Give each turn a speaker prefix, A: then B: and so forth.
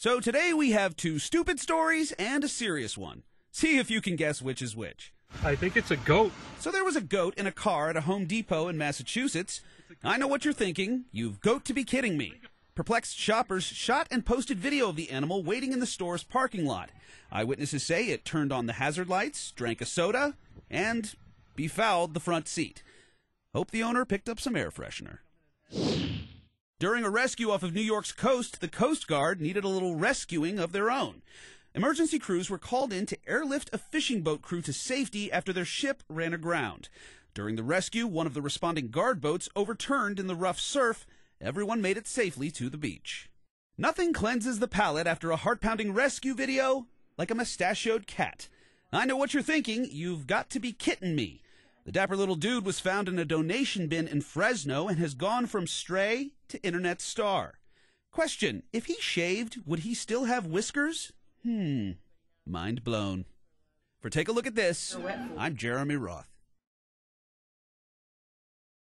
A: So today we have two stupid stories and a serious one. See if you can guess which is which.
B: I think it's a goat.
A: So there was a goat in a car at a Home Depot in Massachusetts. I know what you're thinking. You've goat to be kidding me. Perplexed shoppers shot and posted video of the animal waiting in the store's parking lot. Eyewitnesses say it turned on the hazard lights, drank a soda, and befouled the front seat. Hope the owner picked up some air freshener. During a rescue off of New York's coast, the Coast Guard needed a little rescuing of their own. Emergency crews were called in to airlift a fishing boat crew to safety after their ship ran aground. During the rescue, one of the responding guard boats overturned in the rough surf. Everyone made it safely to the beach. Nothing cleanses the palate after a heart pounding rescue video like a mustachioed cat. I know what you're thinking. You've got to be kidding me. The dapper little dude was found in a donation bin in Fresno and has gone from stray to internet star. Question If he shaved, would he still have whiskers? Hmm. Mind blown. For Take a Look at This, I'm Jeremy Roth.